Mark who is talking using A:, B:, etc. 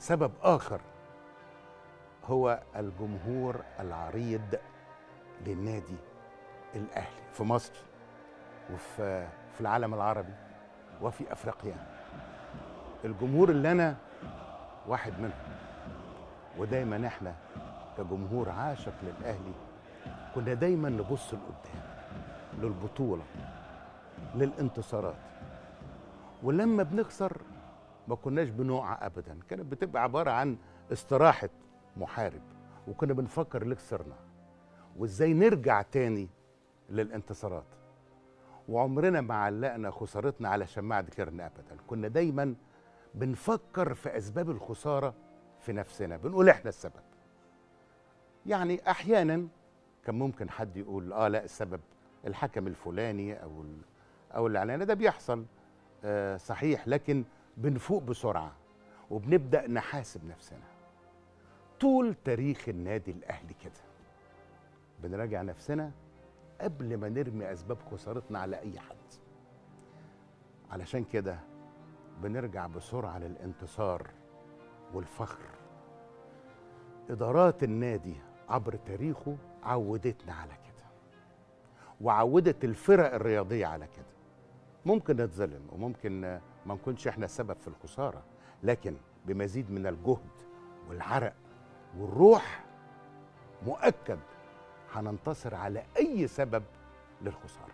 A: سبب آخر هو الجمهور العريض للنادي الأهلي في مصر وفي في العالم العربي وفي أفريقيا. الجمهور اللي أنا واحد منهم ودايما إحنا كجمهور عاشق للأهلي كنا دايما نبص لقدام للبطولة للانتصارات. ولما بنخسر ما كناش بنقع ابدا. كانت بتبقى عبارة عن استراحة محارب وكنا بنفكر ليه خسرنا وإزاي نرجع تاني للانتصارات؟ وعمرنا ما علقنا خسارتنا على شماعة كرن ابدا. كنا دايما بنفكر في أسباب الخسارة في نفسنا. بنقول إحنا السبب. يعني أحيانا كان ممكن حد يقول آه لا السبب الحكم الفلاني أو ال- أو الإعلان. ده بيحصل آه صحيح. لكن بنفوق بسرعة وبنبدأ نحاسب نفسنا. طول تاريخ النادي الأهلي كده. بنراجع نفسنا قبل ما نرمي أسباب خسارتنا على أي حد. علشان كده بنرجع بسرعة للانتصار والفخر. إدارات النادي عبر تاريخه عودتنا على كده. وعودت الفرق الرياضية على كده. ممكن نتظلم وممكن ما نكونش إحنا السبب في الخسارة لكن بمزيد من الجهد والعرق والروح مؤكد هننتصر على أي سبب للخسارة.